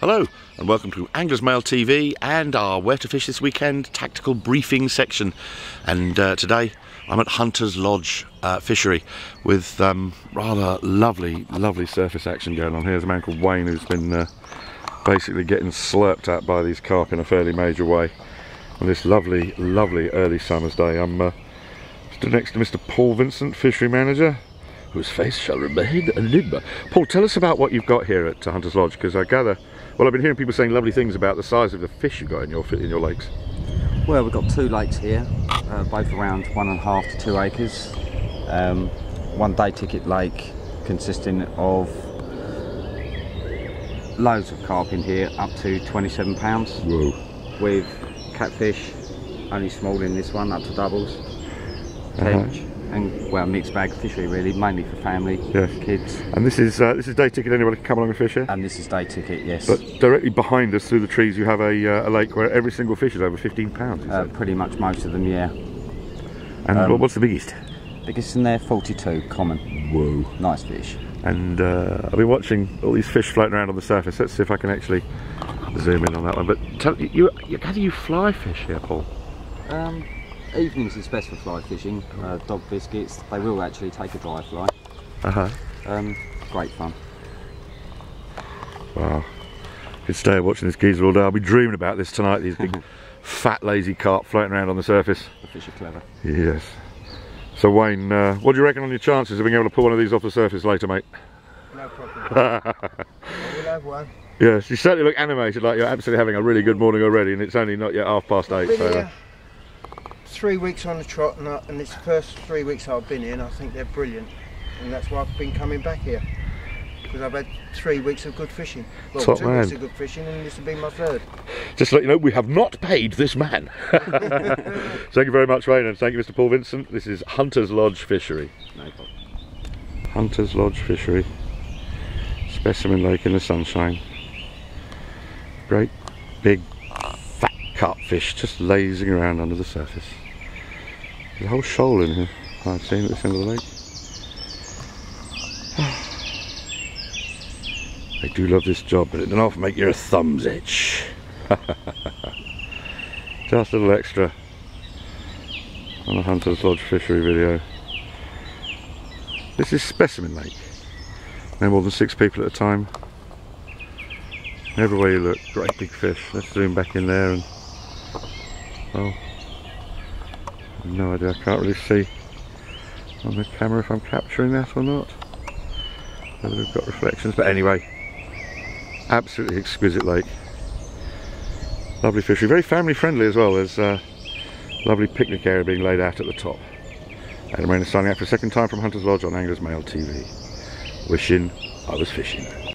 Hello and welcome to Anglers Mail TV and our Where to Fish This Weekend tactical briefing section. And uh, today I'm at Hunter's Lodge uh, Fishery with um, rather lovely, lovely surface action going on here. There's a man called Wayne who's been uh, basically getting slurped at by these carp in a fairly major way on this lovely, lovely early summer's day. I'm uh, stood next to Mr. Paul Vincent, fishery manager whose face shall remain a enigma. Paul, tell us about what you've got here at Hunter's Lodge, because I gather well, I've been hearing people saying lovely things about the size of the fish you've got in your in your lakes. Well, we've got two lakes here, uh, both around one and a half to two acres. Um, one day ticket lake consisting of loads of carp in here, up to 27 pounds. Whoa. With catfish, only small in this one, up to doubles. Tench. Uh -huh and well mixed bag fishery really mainly for family yes. kids. And this is uh, this is day ticket anybody can come along and fish here? And this is day ticket yes. But directly behind us through the trees you have a, uh, a lake where every single fish is over 15 pounds uh, pretty much most of them yeah. And um, what's the biggest? biggest in there 42 common. Whoa. Nice fish. And uh, I've been watching all these fish floating around on the surface. Let's see if I can actually zoom in on that one. But tell you, you how do you fly fish here Paul? Um, evenings is best for fly fishing. Uh, dog biscuits, they will actually take a dry fly. Uh huh. Um, great fun. Wow. Could stay watching this geezer all day. I'll be dreaming about this tonight. These big, fat, lazy carp floating around on the surface. The fish are clever. Yes. So Wayne, uh, what do you reckon on your chances of being able to pull one of these off the surface later, mate? No problem. we'll have one. Yes, you certainly look animated, like you're absolutely having a really good morning already, and it's only not yet half past eight. So. Three weeks on the trot and, I, and it's the first three weeks I've been here and I think they're brilliant and that's why I've been coming back here because I've had three weeks of good fishing. Well, Top two man. weeks of good fishing and this will be my third. Just to let you know, we have not paid this man. thank you very much, Wayne, and thank you, Mr. Paul Vincent. This is Hunter's Lodge Fishery. No. Hunter's Lodge Fishery. Specimen Lake in the sunshine. Great big fat carp fish just lazing around under the surface. There's a whole shoal in here, I've seen at this end of the lake. I do love this job, but it doesn't often make your thumbs itch. Just a little extra on the Hunter's Lodge fishery video. This is Specimen Lake. No more than six people at a time. Everywhere you look, great big fish. Let's zoom back in there and well no idea, I can't really see on the camera if I'm capturing that or not. Whether we've got reflections, but anyway, absolutely exquisite lake. Lovely fishery, very family friendly as well. There's a uh, lovely picnic area being laid out at the top. Adam Rayner signing out for a second time from Hunter's Lodge on Anglers Mail TV. Wishing I was fishing.